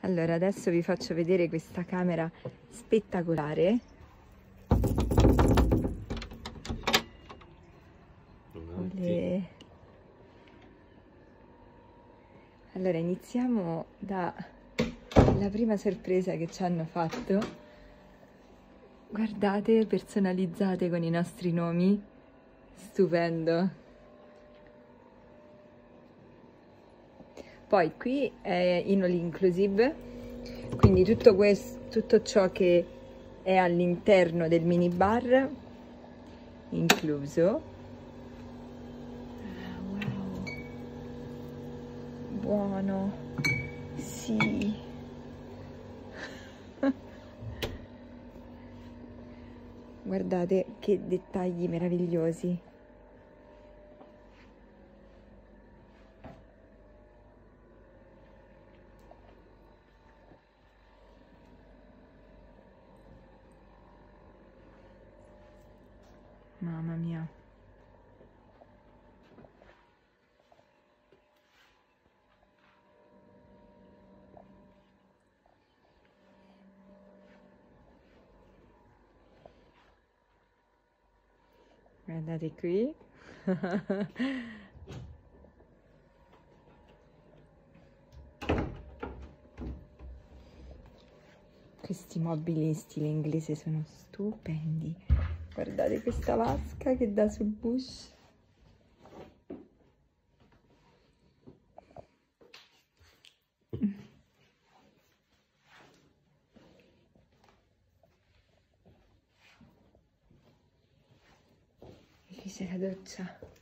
Allora, adesso vi faccio vedere questa camera spettacolare. Le... Allora, iniziamo dalla prima sorpresa che ci hanno fatto. Guardate, personalizzate con i nostri nomi. Stupendo. Poi qui è in all inclusive, quindi tutto, questo, tutto ciò che è all'interno del minibar incluso. Ah, wow. Buono. Sì. Guardate che dettagli meravigliosi. Mamma mia. Guardate qui. Questi mobili in stile inglese sono stupendi. Guardate questa vasca che dà sul bush. E qui c'è la doccia.